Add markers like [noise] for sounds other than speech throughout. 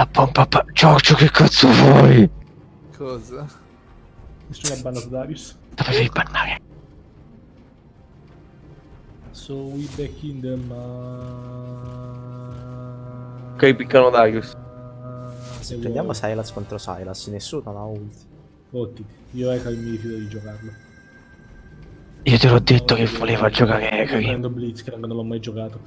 la pompa... Pa... Giorgio, che cazzo vuoi? Cosa? Nessuno ha bannato Darius. Dove devi bannare? So we back in the ma... Ok, piccano Darius. Se Prendiamo. Silas contro Silas, nessuno ha ulti. Fottiti. Io Eka mi rifiuto di giocarlo. Io te l'ho detto che voleva giocare Ekari. Prendo Blitzcrank, non l'ho mai giocato.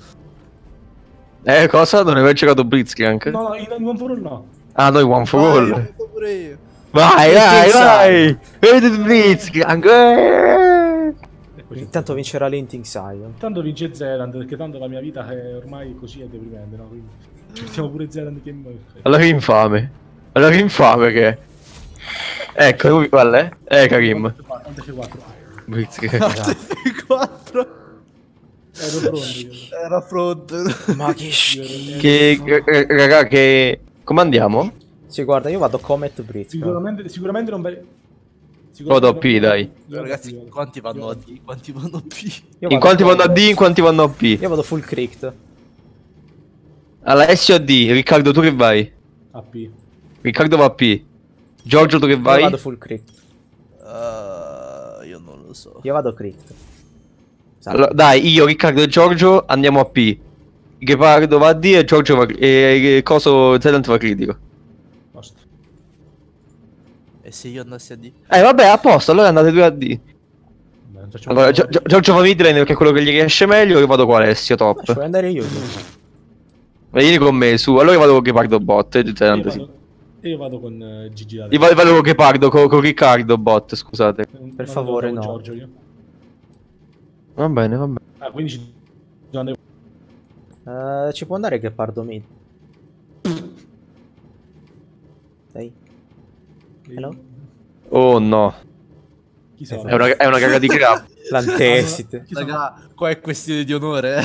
Eh, cosa? Non hai mai giocato Blitzcrank? No, no, in One for All no. Ah, noi One for Vai, All. pure io. Vai, vai, vai! Vedete Blitzcrank! eh! Intanto vincerà l'Inting Sion. Tanto vince Zeland, perché tanto la mia vita è ormai così è deprimente, no? Quindi mettiamo pure Zeland che Allora che infame. Allora che infame che è. Ecco, lui qual è? Eh, Karim. F4. Blitzcrank. 4 Ero pronto io. era pronto. Ma che Io ero- Che, eh, raga, che... Come andiamo? Sì, guarda, io vado Comet Blitz. Sicuramente, sicuramente non vai... Vado a P, dai. Ragazzi, quanti vanno a D? Quanti vanno a P? Io In quanti vanno a. D, in quanti vanno a P? Io vado full crit. Alla S o a D? Riccardo, tu che vai? AP. Riccardo va a P. Giorgio, tu che Io vai? vado full crit. Uh, io non lo so. Io vado crit. Esatto. Allora, dai, io, Riccardo e Giorgio andiamo a P. Ghepardo va a D e Giorgio va... E, e coso Zeland va critico. Basta. E se io andassi a D? Eh, vabbè, a posto, allora andate due a D. Beh, Allora, Gio- Gio- Giorgio va midlane perché è quello che gli riesce meglio, io vado con Alessio, Ma ci top. vuoi andare io? Vieni con me, su. Allora io vado con Ghepardo bot. E Io Zeland sì. vado, io vado con eh, Gigi. Io vado, vado con Ghepardo, con, con Riccardo bot, scusate. Per non favore, no. Giorgio io. Va bene, va bene. Ah, quindi ci devo andare Eh, ci può andare Geppardo mid? Dai. Hello? Oh no. Chi sono? È una, è una caga di [laughs] crap. L'antesite. Raga, qua è questione di onore, eh.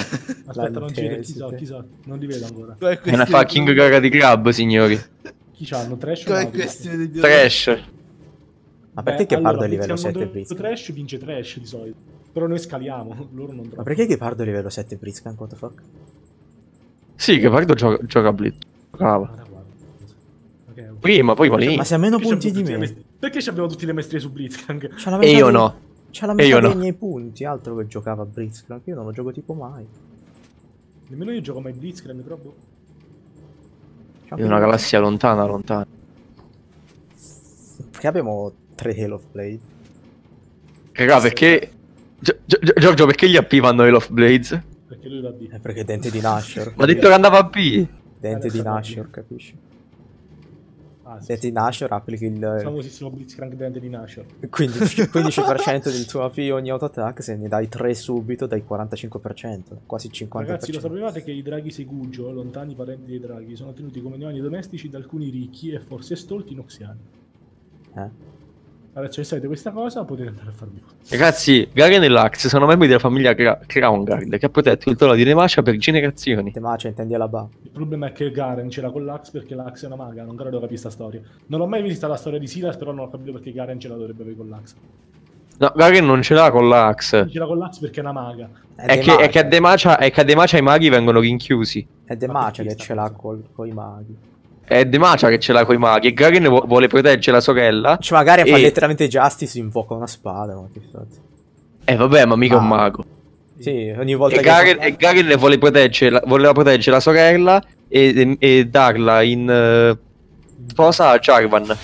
Aspetta, non ci vedo. Chi so, chi so. Non li vedo ancora. Qua è È una fucking caga di crab, signori. Chi c'hanno? Trash o Qua è Nautilus? questione di onore. Trash. Ma perché allora, è livello iniziamo 7 dove Blitz? Trash vince Trash di solito. Però noi scaliamo, [laughs] loro non Ma troppo. perché Geppardo è livello 7 Blitzcrank? What the fuck? Sì, Ghepardo gioca, gioca a blitz. Giocava. Guarda, guarda. Ok, ok. Prima, poi va lì. Ma se ha meno punti di me. Perché abbiamo tutti le maestrie su la [laughs] E io dei- no. C'ha la E metà io dei no. miei punti, altro che giocava a Blitzcrank. Io non lo gioco tipo mai. Nemmeno io gioco mai Blitzcrank, però boh. In una galassia lontana, lontana. Perché abbiamo 3 Halo of Blade. Raga, perché... Gio- Gio- Giorgio, perché gli AP vanno i Love Blades? Perché lui va D. Eh, perché dente di Nashor. Ma ha detto che andava a B. Dente di Nashor, capisci? Ah, sì. Dente di Nashor applichi Il il famosissimo Blitzcrank dente di Nashor. 15%, 15% [laughs] del tuo AP ogni auto-attack, se ne dai 3 subito dai 45%, quasi 50%. Ragazzi, lo sapevate che i draghi Segugio, lontani parenti dei draghi, sono tenuti come animali domestici da alcuni ricchi e forse stolti noxiani? Eh? Adesso se sapete questa cosa potete andare a farvi. Ragazzi, Garen e Lux sono membri della famiglia Cra- Crownguard che ha protetto il trono di Nemacia per generazioni. Te macia, intendi alla ba. Il problema è che Garen ce l'ha con l'Ax perché l'Ax è una maga, non credo capire sta storia. Non ho mai visto la storia di Silas, però non ho capito perché Garen ce la dovrebbe avere con l'Ax. No, Garen non ce l'ha con l'Ax. Ce l'ha con l'Ax perché è una maga. È che, è che a Demacia, è che a Demacia i maghi vengono rinchiusi. È De Ma Macia perché che ce l'ha col, coi maghi. È Demacia che ce l'ha con i maghi. E Garen vu- vuole proteggere la sorella. Cioè, magari fa E- letteralmente Justice, invoca una spada, ma che fate? Eh, vabbè, ma mica Ah. un mago. Sì, ogni volta E che... Garen, e Garen vuole proteggere, la- voleva proteggere la sorella e, e- e darla in eh, sposa a Jarvan.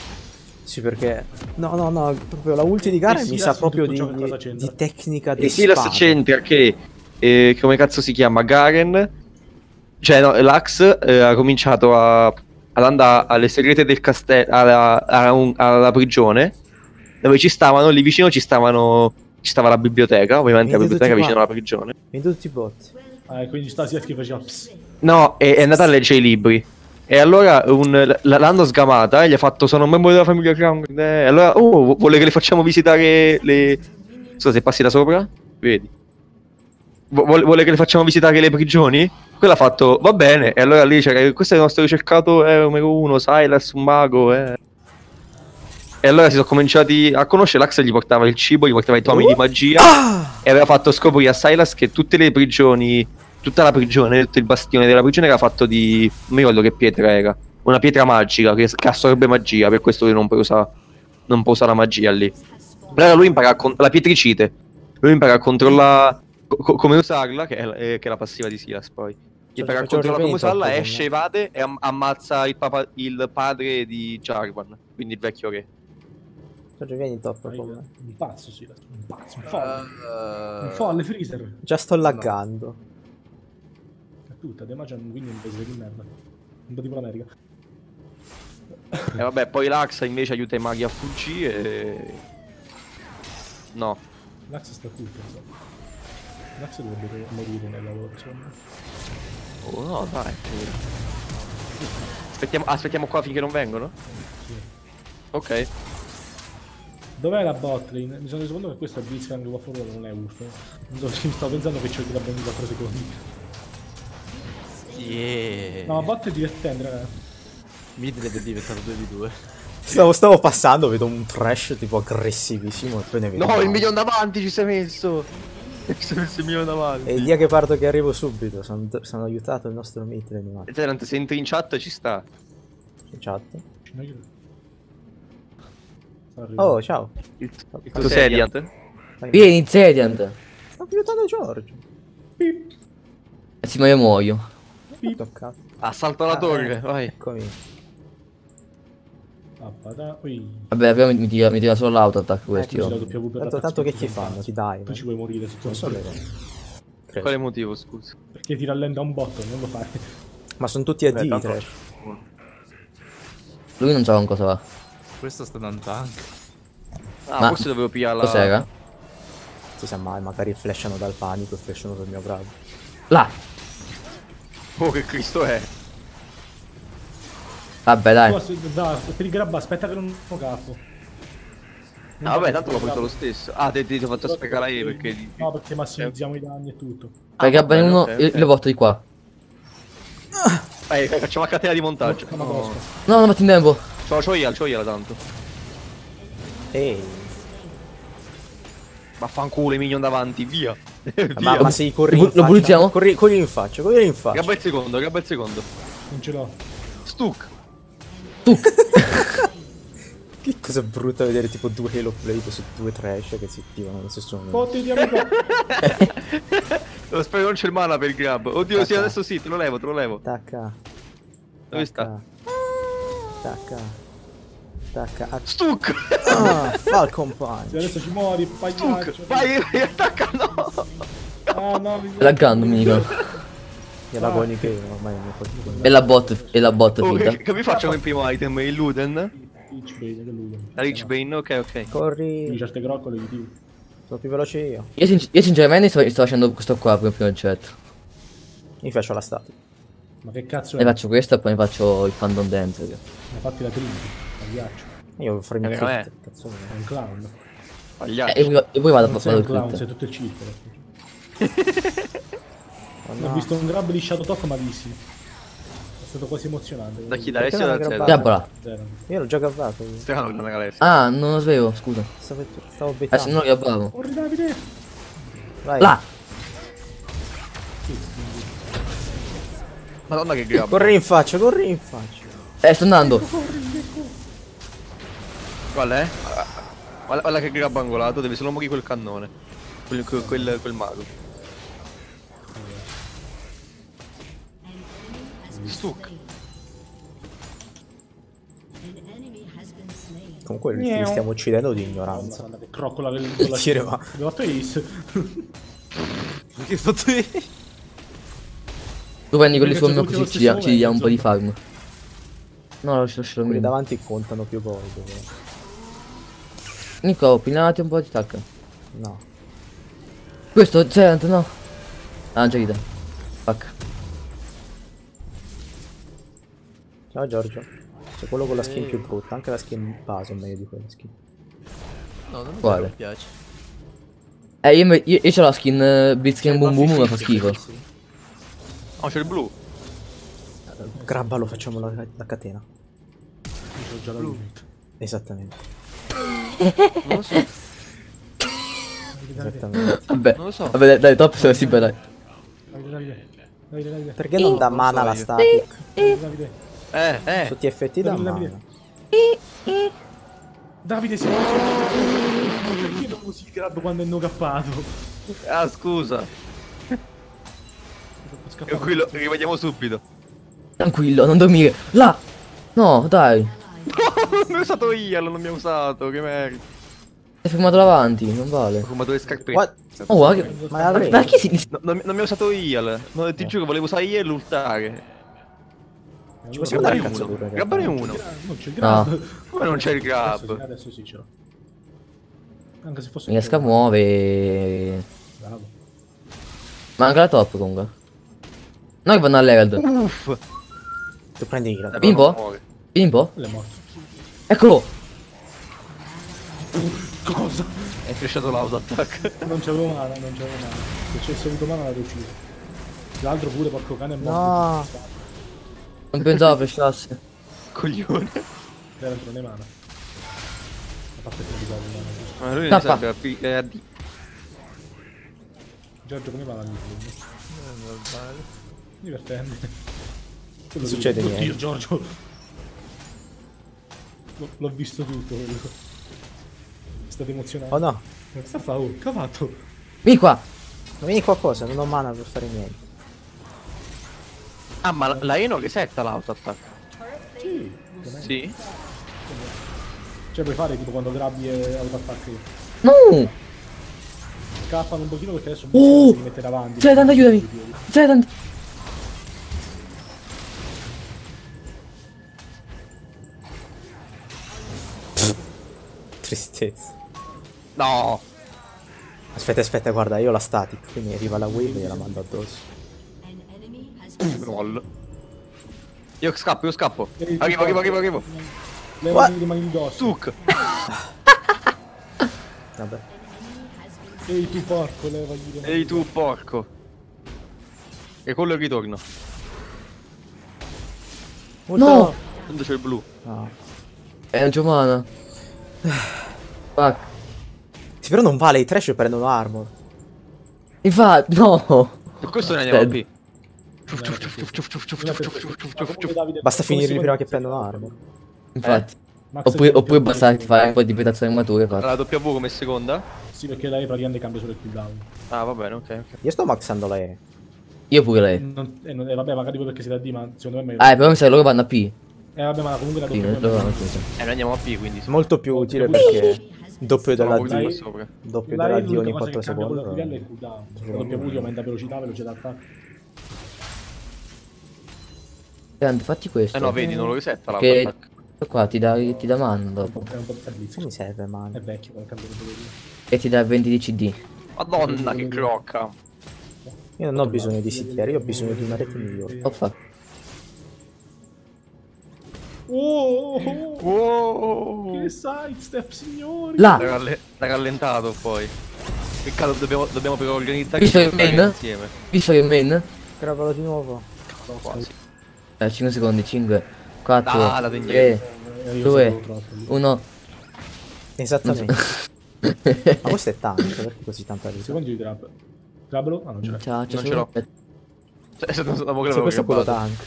Sì, perché... No, no, no, proprio la ulti di Garen mi sa proprio di, cosa di tecnica di E Silas spade. c'entra che, eh, come cazzo si chiama, Garen, cioè no, l'Ax eh, ha cominciato a, ad andare alle segrete del castello, alla, alla, alla prigione, dove ci stavano, lì vicino ci stavano, ci stava la biblioteca, ovviamente la Vedete biblioteca vicino alla prigione. Vedo tutti i bot. Ah, e quindi sta Silas che faceva ps. No, è, è andata a leggere i libri. E allora un- l- l'hanno sgamata e gli ha fatto sono un membro della famiglia Crown. E allora, oh, vuole che le facciamo visitare le... So se passi da sopra? Vedi. Vu- Vuole, vuole che le facciamo visitare le prigioni? Quella ha fatto, va bene. E allora lì c'era, questo è il nostro ricercato eh, numero uno, Silas, un mago, eh. E allora si sono cominciati a conoscere, l'Ax gli portava il cibo, gli portava i tomi di magia e aveva fatto scoprire a Silas che tutte le prigioni, tutta la prigione, tutto il bastione della prigione era fatto di, non mi ricordo che pietra era, una pietra magica che, che assorbe magia, per questo lui non può usare, non può usare la magia lì. Allora lui impara a con- la pietricite, lui impara a controllare co- come usarla, che è, la- eh, che è la passiva di Silas poi. Impara a Giorgio controllare come usarla, esce, evade e am- ammazza il, papa- il padre di Jarvan, quindi il vecchio re. Giorgio, vieni top Vai, con. Un pazzo, sì. Un pazzo, un folle. Uh, Un folle freezer. Già sto laggando. È tutta, te mangiano quindi un paese di merda. Un po' tipo l'America. E vabbè, poi l'Axa invece aiuta i maghi a fuggire e... No. L'ax sta tutto, insomma. L'ax dovrebbe morire nel lavoro, secondo me. Oh, no, dai. Aspettiamo, aspettiamo qua finché non vengono? Sì. Ok. Dov'è la bot lane? Mi sono reso conto che questo è Blitzcrank qua fuori, non è Wolf. Non so, ci stavo pensando che c'è il grab ogni 4 secondi. yeah. No, la bot è divertente, raga. Mid deve diventare 2v2. Stavo, stavo passando, vedo un trash tipo aggressivissimo e poi ne vedo No, il milione davanti ci sei messo! Messo il milione davanti. E dia che parto che arrivo subito, sono, sono aiutato il nostro mitra in E Tenant, se entri in chat ci sta. chat. Sta arrivando. Oh, ciao. Il, il Tu tuo sei Seriant. Vieni, Zediant. Sto aiutando Giorgio. Eh Sì, ma io muoio. pip. Toccato. Assalto alla Ah, torre, eh. vai. Eccomi. Vabbè, però mi, tira, mi tira solo l'auto-attack questi. Eccoci oh. la W per Tanto, tanto che ti fanno? Ti dai. Tu ci puoi morire su Non so. Credo. Quale motivo, scusa? Perché ti rallenta un botto, non lo fai. Ma sono tutti Eh, i tanto-. Lui non sa con cosa va. Questo sta dando tank. Ah, Ma- forse dovevo pigliare la... Cos'era? Si sa mai, magari flashano dal panico e flashano dal mio bravo. Là. Oh, che Cristo è? Vabbè, dai. per il grab aspetta che non lo capo. Ah, vabbè, tanto l'ho fatto lo stesso. Ah, ti ti ho fatto sprecare io perché... No, perché massimizziamo i danni e tutto. Fai Ah, va bene, uno e lo porto di qua. Eh, facciamo la catena di montaggio. No, ma No. cosa? No, non metti in tempo. C'ho, c'ho io, c'ho io tanto. Ehi. Vaffanculo, i minion davanti, via. [laughs] Ma, via. ma se corri Lo in lo faccia. bullizziamo? Corri, corri in faccia, corri in faccia. Grabba il secondo, grabba il secondo. Non ce l'ho. Stuck. [laughs] Che cosa brutta vedere tipo due Halo Plate su due trash che si attivano allo stesso momento. Fottiti amico. [laughs] Lo spero non c'è il mana per il grab. Oddio, sì, Attacca. adesso sì, te lo levo, te lo levo. Tacca. Dove sta? Tacca. Tacca. Att- Stuck! Ah, [laughs] Falcon Punch. adesso ci muori, Stuck! pagliaccio. Vai, vai, attacca, no! Ah no, mi... Laggando, mi Io la voglio che ormai non posso E la bot, e la bot Oh, che, che mi facciamo il primo item? Il Luden? Che. La Rich Bane, ok, ok. Corri. certe groccole gli tiri. Sono più veloce io. Io, sinc- io sinceramente sto, sto facendo questo qua prima prima del chat. Io faccio la statua. Ma che cazzo Ne è? faccio questo e poi ne faccio il fandom dance. Ne fatti la Trinity. Pagliaccio. Io frame Eh, crit. vabbè. Cazzo È un clown. Eh, e, poi, e poi vado, sei vado un clown, crit. sei tutto il circolo. [laughs] Ho no. visto un grab di Shadow Top malissimo. È stato quasi emozionante. Da chi? Da Alessio o da Zero? Zero. Io l'ho già gabbato. Strano che non è Alessio. Ah, non lo sapevo, scusa. Stavo, stavo Adesso bettando. non lo grabbavo. Corri Davide! Vai. Là! Madonna che grab. Corri in faccia, corri in faccia. Eh, sto andando. Guarda, eh. Guarda, guarda che grab angolato, deve solo morire quel cannone. Quel, quel, quel, quel mago. Stuck. Comunque li Miau. stiamo uccidendo di ignoranza. Madonna, che croccola va? Abbiamo fatto ace. Che fatto io? Tu prendi quelli Perché su c'è me tutti così ci, dia- ci diamo un po' di farm. No, lascio Quelli mio. davanti contano più gol. Nico, pinati un po' di tacca. No. Questo, Zerant, no. Ah, già vita. Fuck. Ciao Giorgio. C'è quello con la skin più brutta. Anche la skin base è meglio di quella skin. No, non mi Quale? piace. Eh, io, io, io ho la skin uh, Blitzkrieg Boom Boom, ma fa schifo. Oh, c'è il blu. Grabbalo, facciamo la, la catena. Io ho già la limit. Esattamente. Non lo so. Esattamente. Vabbè, Non lo so. vabbè, dai, dai, top, se sì, beh, dai. Perché non dà mana la static? Eh, eh. Tutti effetti da Davide, mano. Davide. Si è Perché non usi il grab quando è no cappato? Ah, scusa. Tranquillo, rivediamo subito. Tranquillo, non dormire. Là! No, dai. [laughs] non mi ho usato io, non mi ha usato, che merda. È fermato davanti, non vale. Ho fumato le scarpette. What? Oh, guarda che... Ma Ma avrei. perché si... No, non, non mi ha usato io. No, ti giuro, volevo usare io e l'ultare. Ci possiamo dare uno. pure. Grabbane uno. Non c'è il grab. Come non c'è il grab? adesso sì ce l'ho. Anche se fosse Mi riesco a muovere... Bravo. Manca la top comunque. No che vanno all'Herald. Uff. Tu prendi il grado. Bimbo? Quello è morto. Eccolo! Cosa? È flashato l'auto-attack. Non c'avevo mana, non c'avevo mana. Se ci avessi avuto mana l'avrei ucciso. L'altro pure, porco cane, è morto. No. Non pensavo flashasse. Coglione. Era non è mana. A parte che non giusto? Ma lui ne Tappa. serve a P- eh, a D. Giorgio come va la Niflin? normale. Divertente. Quello succede di- niente. Oddio, Giorgio. L'ho- visto tutto quello. È stato emozionante. Oh no. Ma Sta fa, oh, che ha fatto? Vieni qua! Ma vieni qua cosa, non ho mana per fare niente. Ah, ma la, la Eno resetta l'auto-attack. Sì. Sì? Cioè puoi fare tipo quando grabbi e autoattacchi. No! Scappano un pochino perché adesso Oh! si mette davanti. Zetan, aiutami! Zetan! Tristezza. No! Aspetta, aspetta, guarda, io ho la static, quindi arriva la wave e gliela mando addosso. Roll. Io scappo, io scappo. Arrivo, arrivo, arrivo, arrivo. Leva le mani di dosso. Tuk. [laughs] Vabbè. Ehi tu porco, levagli le mani. Ehi tu, porco. E quello è il ritorno. No! Tanto c'è il blu. No. Eh, non c'ho mana. Fuck. Sì, però non vale, i trash prendono armor. Infatti, no! Per questo ne andiamo a Basta finirli prima che prendono armor. Infatti. Oppure, basta fare un po' di interpretazione armature fatto. La W come seconda? Sì, perché lei praticamente cambia solo il cooldown. Ah, va bene, ok. Io sto maxando la E. Io pure lei. Non, eh, non- eh, vabbè, magari poi perché si da D, ma secondo me è meglio. Ah, però mi sa che loro vanno a P. Eh, vabbè, ma comunque la Sì, doppia loro è vanno a sì. Eh, noi andiamo a P, quindi. Molto più utile perché doppio della. D. sopra. Doppio La della D ogni cosa 4 che cambia con il secondi. La doppia V aumenta velocità, velocità d'attacco. Tanto, fatti questo. Eh no, vedi, non lo resetta Che l'auto-attack. questo qua ti dà, ti dà mana dopo. È un po' è blitz. Non mi serve È mana. vecchio, non cambia il potere. E ti dà 20 di CD. Madonna, che crocca. Io non ho bisogno di CTR, io ho bisogno di una rete migliore. Oh fuck. Oh, oh, oh, Wow. che sidestep, signori! Là! L'ha ralle- rallentato poi. Peccato, dobbiamo, dobbiamo però organizzare Visto il main? insieme. Visto che main? Gravalo di nuovo. Quasi. Eh, 5 secondi, 5, 4, Ah, la tengo 3, Eh, io 2, sapevo troppo lì. 1. Esattamente. Ma questo è tanto, perché così tanta vita? Secondi di grab. Grabalo? Ah, non ce Non ce l'ho. Cioè, se non Sì, l'avevo questo è quello tank.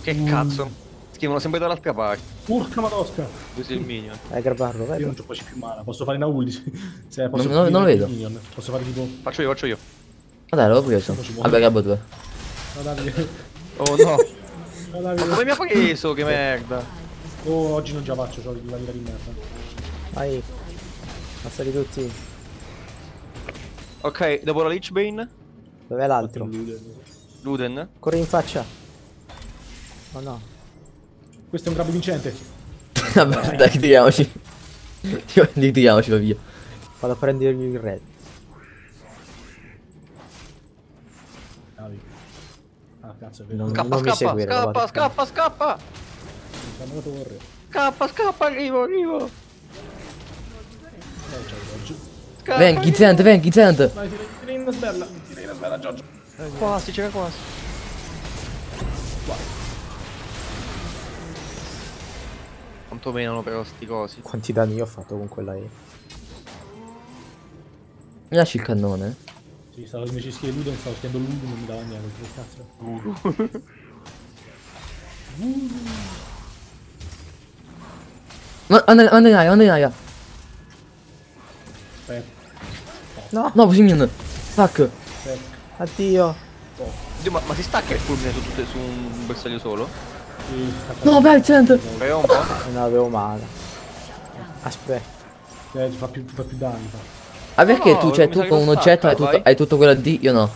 Che cazzo? Scrivono sempre dall'altra parte. Porca madosca! Sei il minion? Vai a grabbarlo, Io vai. non c'ho quasi più mana, posso fare una ult. [laughs] Se posso Non- non- non lo vedo. minion. Posso fare tipo. Faccio io, faccio io. Ma dai, l'ho preso. Vabbè, grabbo due. Oh no. Ma come mi ha preso? Che merda. Oh, oggi non ce la faccio, ho la vita di merda. Vai. Passali tutti. Ok, dopo la Lich Bane, Dov'è l'altro? Luden. Corri in faccia. Oh no. Questo è un grab vincente. [laughs] Vabbè, dai, [laughs] tiriamoci. Tiriamoci, va via. Vado a prendergli il red. Cazzo, è vero. Non, Scappa, non mi scappa, seguire. scappa, scappa, scappa. Alla torre. Scappa, scappa, arrivo, arrivo. Scappa, Vengi, arrivo. Zent, vengi, Zent. Vai, tira tira in una sberla. Tira in una sberla, Giorgio. Quasi, c'era quasi. Quanto menano però sti cosi. Quanti danni ho fatto con quella E? Mi lasci il cannone? Sì, stavo invece di Luden, stavo scrivendo Luden, non mi dava niente. Che cazzo? Ma anda, anda in aria, anda in aria. Aspetta, No, No, Simeon. Fuck. aspetta. addio. Oddio, ma, ma si stacca il fulmine su, tutte- su un bersaglio solo? Sì, No, Vincent. Vediamo un po'. Non avevo male. Aspetta. Eh, fa più, fa più danni. Fa. Ah, perché No, tu, cioè, tu con un oggetto stacca, hai tutto, hai tutto quello di io no.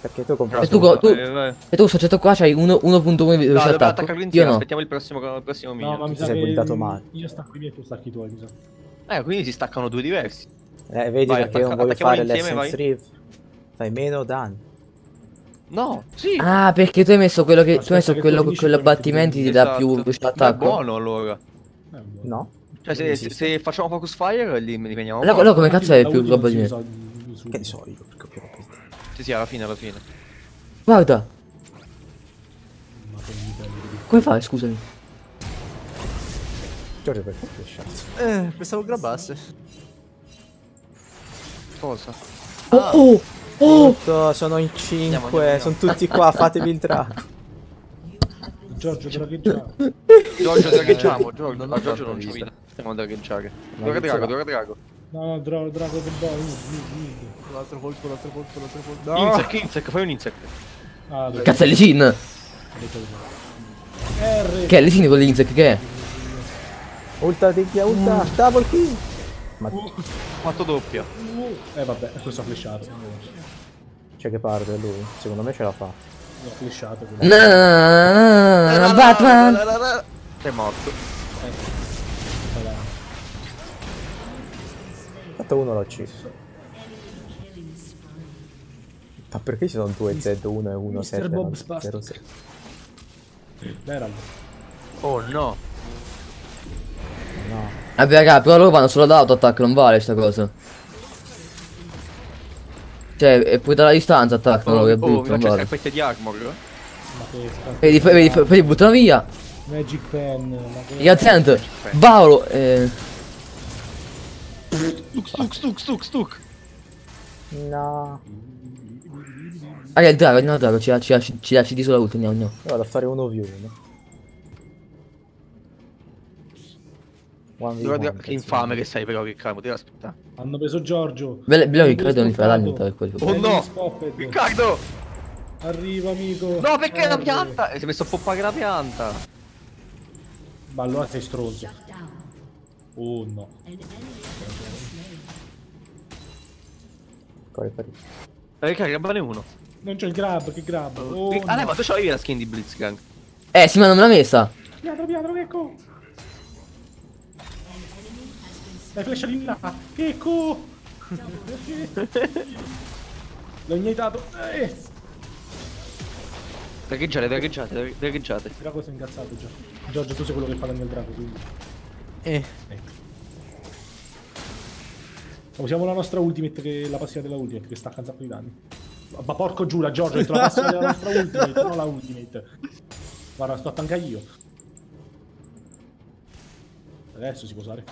Perché tu hai E comprato tu, tu, Eh, vai. e tu questo oggetto qua c'hai uno- 1.1 di velocità attacco. attaccarlo Io insieme, no. aspettiamo il prossimo, il prossimo No, minion. ma mi sa sei che buttato male. io stacco i miei e tu stacchi i tuoi, mi sa. Eh, quindi si staccano due diversi. Eh, vedi Vai, perché io non attacca- voglio fare insieme, l'essence Reef. Fai meno danni. No, sì. Ah, perché tu hai messo quello che. Tu hai Aspetta messo quello con abbattimenti ti Esatto. dà più velocità Ma è attacco. buono allora. Eh. No? Cioè, se, se, facciamo focus fire, li, li veniamo. Allora, allora come cazzo è più roba si di me? Che ne so io, perché ho più roba. Sì, sì, alla fine, alla fine. Guarda, come fai, scusami? Giorgio perché hai? Eh, pensavo grabbasse. Cosa? Oh, oh, oh! Tutto, sono in Andiamo, 5, andiamo, sono tutti qua, fatevi drago. Giorgio, però che già. Giorgio, drageggiamo. Giorgio, no, Giorgio non c'è vita. Stiamo a dragheggiare. Ma Dora drago, dora drago. No, no, dra- drago del boy. mid, mid, mid, mid. L'altro colpo, l'altro colpo, l'altro colpo. Insec, insec, fai un insec. Ah? Cazzo è. R. Che è Lisin con l'insec che è? Ulta di chi ulta, double kill. Ma Fatto doppia. Uh, Eh vabbè, questo ha flashato. c'è che parte lui? Secondo me ce la fa. Ha flashato. No, no, no, no, no, no, Batman! Sei morto. Fatto uno l'ho ucciso. Ma perché ci sono due Z1 e 1 Mr. 7? Bob Spastic. Herald. Oh no. No. Vabbè raga, però loro vanno solo ad autoattack, non vale sta cosa. Cioè, e poi dalla distanza attaccano, Oh, che oh, brutto, non faccio vale. scarpette di armor. Ma che Vedi, vedi, li buttano via. Magic Pen. Ma che... Gazent, Paolo, eh... Stuk, stuk, stuk, stuk, stuk. No. Raga, il drago, no, drago, ci dà, ci dà, ci dà CD sulla ult, andiamo. Io vado a fare uno view. No? One. Che infame che sei però, Riccardo. Devi aspettare. Hanno preso Giorgio. Che Vieni credo non gli fa danni spoppato. per quelli. Oh no! Riccardo! Arriva amico. No, perché la pianta? E si è messo a poppare la pianta. Ma allora sei stronzo. Oh no. Corri, corri. Riccardo, grabbane uno. Non c'è il grab, che grab. Oh, Ric- ah, dai, no. ma tu c'avevi la skin di Blitzcrank. Eh, sì, ma non me l'ha messa. Piatro, piatro, Checco. Dai, flash di là. Checco. [laughs] L'ho iniettato. Eh. Dragheggiate, dragheggiate, drag- dragheggiate. Il drago si è incazzato già. Giorgio, tu sei quello che fa danni al drago, quindi. Eh. Ecco. Usiamo la nostra ultimate, che la passiva della ultimate, che stacca un sacco di danni. Ma porco giura, Giorgio, entro la passiva della nostra ultimate, [laughs] non la ultimate. Guarda, sto anche io. Adesso si può usare.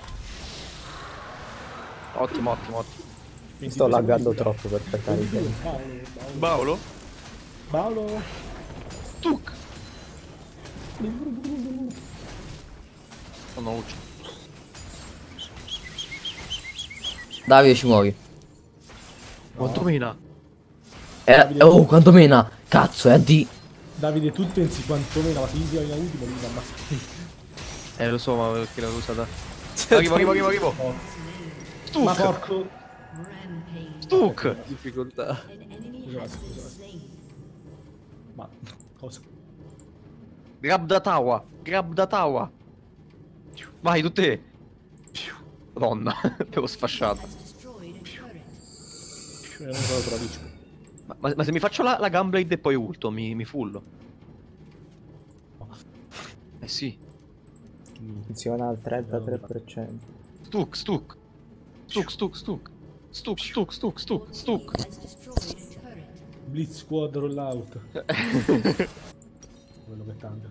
Ottimo, ottimo, ottimo. Mi sto laggando troppo per attaccare i piedi. Paolo, Paolo? Tuc! Oh no, ucciso. Davide ci muovi. Quanto mena? Eh, oh, quanto mena! Cazzo, è a D. Davide, tu pensi quantomeno, ma se gli tira la ultima, lui mi ammazza. Eh, lo so, ma perché l'avevo usata. Arrivo, arrivo, arrivo, arrivo. Oh. Ma porco. Stuk! Difficoltà. Ma cosa? Grab da tawa! Grab da tawa! Vai, tu te! Madonna, [laughs] t'avevo sfasciato. Io non so la dici. Ma, ma- ma se mi faccio la, la Gunblade e poi ulto, mi, mi fullo. Eh sì. Funziona al 33%. Stuk, stuk. Stuk, stuk, stuk. Stuk, stuk, stuk, stuk, stuk. Blitz squad rollout. [laughs] Quello che tanga.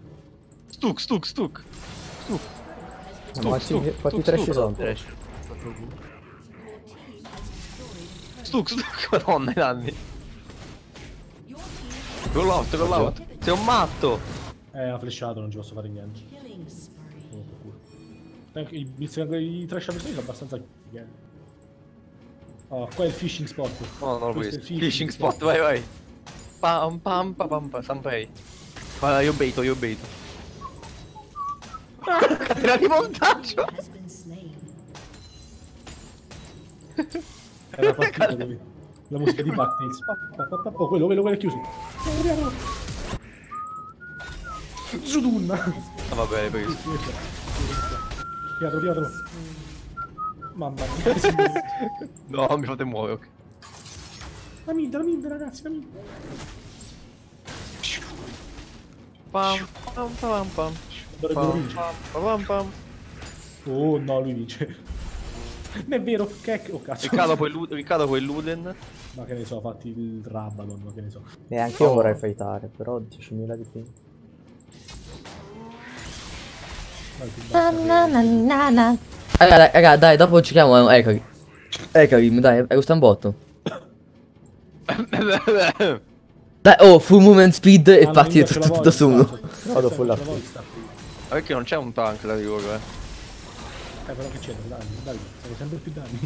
Stuk, stuk, stuk. Stuk. Ma quanti, stuk, quanti stuk, trash ci stuk. Stuk. Madonna, i danni. Roll out, roll out. Sei un matto. Eh, ha flashato, non ci posso fare niente. I, i, i trash avversari sono abbastanza... Oh, qua è il fishing spot. No, non l'ho Questo preso. il Fishing spot, vai, vai. Pam pam pam pam pam, Sanpei. Guarda, io baito, io baito. Catena di montaggio! Era partito lui. La musica di Buttons. Oh, quello, quello, quello è chiuso. Zudun! Ah, va bene, preso. Piatro, piatro. Mamma mia. No, mi fate muovere, ok. La mid, la mid, ragazzi, la mid. Pam pam pam pam. Oh no, lui vince. Non è vero, che oh cazzo. Riccardo poi Lu- Riccardo poi Luden. Ma che ne so, fatti il Rabadon, ma che ne so. E anche io vorrei fightare, però 10.000 di ping. Vai, più Na basta. na na na na. Raga, dai, raga, dai, dopo giochiamo a Ekarim. Ekarim, dai, è questo un botto. [coughs] Dai, oh, full movement speed e Ah, parti tutto, tutto su uno. Vado full up. Ma perché non c'è un tank da rigore, eh? Eh, però che c'è? Dai, dai, sono sempre più danni.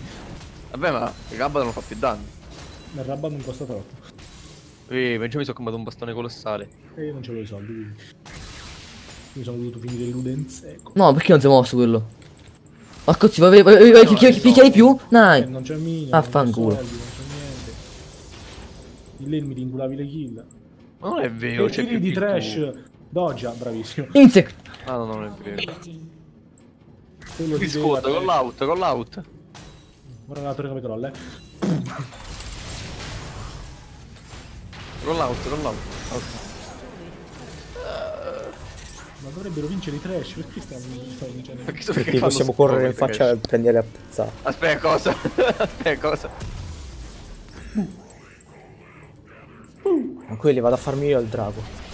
Vabbè, ma il Rabba non fa più danni. Il Rabadon costa troppo. Eh, ma già mi sono comprato un bastone colossale. E io non c'avevo i soldi, quindi. Mi sono dovuto finire l'udenzeco. No, perché non si è mosso quello? Ma così, vai, vai, vai, vai, picchia, picchia di più? Eh, Dai. non c'è minion, Affanculo. non c'è non niente. In lane mi ringulavi le kill. Ma non è vero, E c'è più di trash. Doggia, bravissimo. Insect. Ah, no, non è vero. Quello Qui di scuoto, Vera, roll out, roll out. Guarda la torre come crolla, eh. Roll out, roll out. Ok. Ma dovrebbero vincere i trash, perché stanno, stanno vincendo? Perché, Perché possiamo correre in faccia e prendere a pezzate. Aspetta, cosa? [laughs] Aspetta, cosa? Ma quelli vado a farmi io il drago.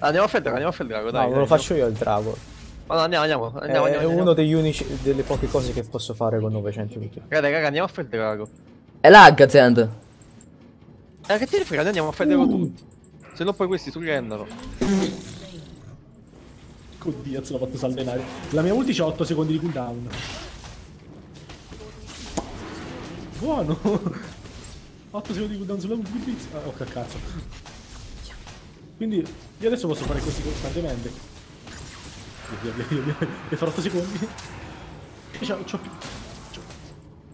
Andiamo a Feldrago, andiamo a Feldrago, dai. no, dai, lo faccio io il drago. Ma no, andiamo, andiamo, andiamo, è andiamo, è andiamo. uno degli unici, delle poche cose che posso fare con 900 vite. Raga, raga, andiamo a Feldrago. È lagga, Zend. Eh, che te ne frega, andiamo a Feldrago tutti. Se no poi questi surrendono. Oddio, se l'ho fatto salvenare. La mia ulti c'ha 8 secondi di cooldown. Buono! [laughs] 8 secondi di cooldown sulla ulti di Blitz. Ah, oh che cazzo. Quindi io adesso posso fare così costantemente. Via, via, via, via. E farò 8 secondi. E c'ho-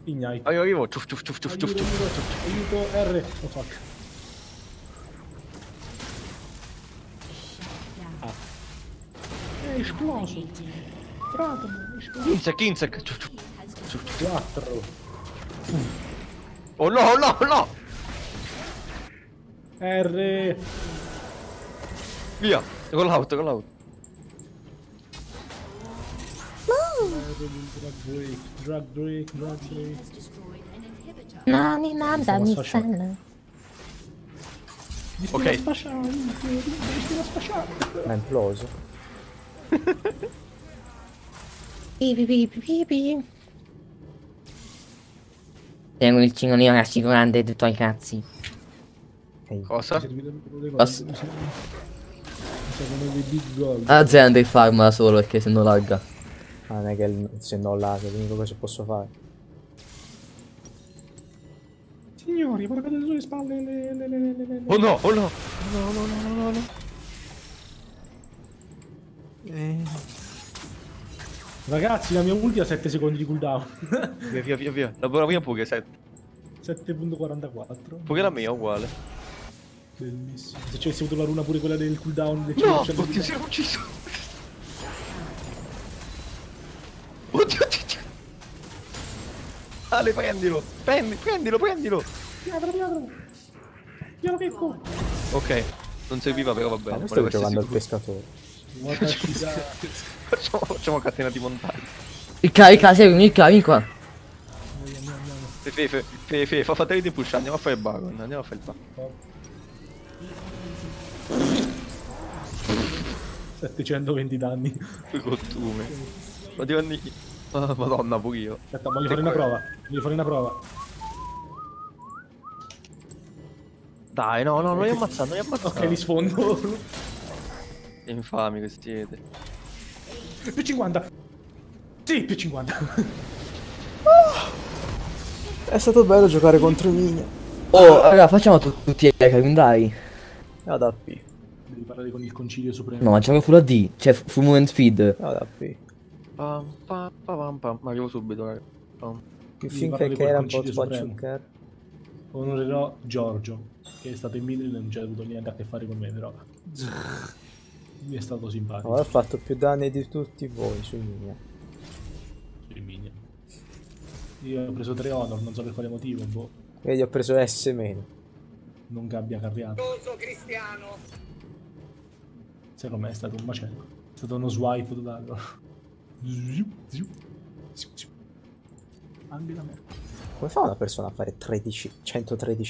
Ignite. Ah, io arrivo, ciuf ciuf ciuf ciuf ciuf Aiuto, ciuf. aiuto, aiuto, R. Oh fuck. Ah. È esploso. Fratomo, è esploso. Insec, insec. Ciuf, ciuf. Ciuf, ciuf. 4. Oh no, oh no, oh no! R. Via! Roll out, roll out. Drug break, drug break, nada sana. Gli Ok. Ma è imploso. Pi, pi, pi. Tengo il cingolino rassicurante dei tuoi cazzi. Ehi. Cosa? Sono dei big gold. Ah, Zend devi farmela solo perché se no lagga. Ah, non è che il- se no che è l'unica cosa che posso fare. Signori, guardate sulle spalle le, le, le, le, le, le. Oh no, oh no! No, no, no, no, no, no. Ragazzi, la mia ulti ha 7 secondi di cooldown. Via, via, via, via. La buona mia pure, 7. 7.44. Pure la mia, uguale. Bellissimo. Se ci avessi avuto la runa pure quella del cooldown del No! 5% di Oddio, si è ucciso! Oddio, oddio, oddio. Ale, prendilo! Prendi, prendilo, prendilo! Piatro, piatro! Piano pecco! Ok, non serviva però va bene. stai volevo giocando al pescatore. [laughs] Facciamo, facciamo catena di montaggio. Il ca, il ca, segui, il ca, vieni qua. Fe, fe, fe, fe, fe, fa fratelli di push, andiamo a fare il baron, andiamo a fare il baron. 720 danni. Che costume. Ma ti anni... Ah, madonna, pure io. Aspetta, voglio fare una prova. Voglio fare una prova. Dai, no, no, non li ammazzare, non li ammazzare. Ok, li sfondo. [laughs] Infami che siete. Più 50. Sì, più 50. È stato bello giocare contro i minion. Oh, raga, facciamo tu- tutti Ekarim, dai. Vado a P. Devi parlare con il concilio supremo. No, ma gioco full AD, cioè full movement speed. Vado a P. Pam, pam, pam, pam. Ma arrivo subito, raga. Pam. Devi finché che era un po' Concilio watching Supremo. care. Onorerò Giorgio, che è stato in mille e non c'è avuto niente a che fare con me, però. Mi è stato simpatico. Ora ho fatto più danni di tutti voi sui minion. sui minion. Io ho preso 3 honor, non so per quale motivo, boh. Vedi, ho preso S meno. Non che abbia carriato. Secondo me è stato un macello. È stato uno swipe totale. Anche da me. Come fa una persona a fare 13, 113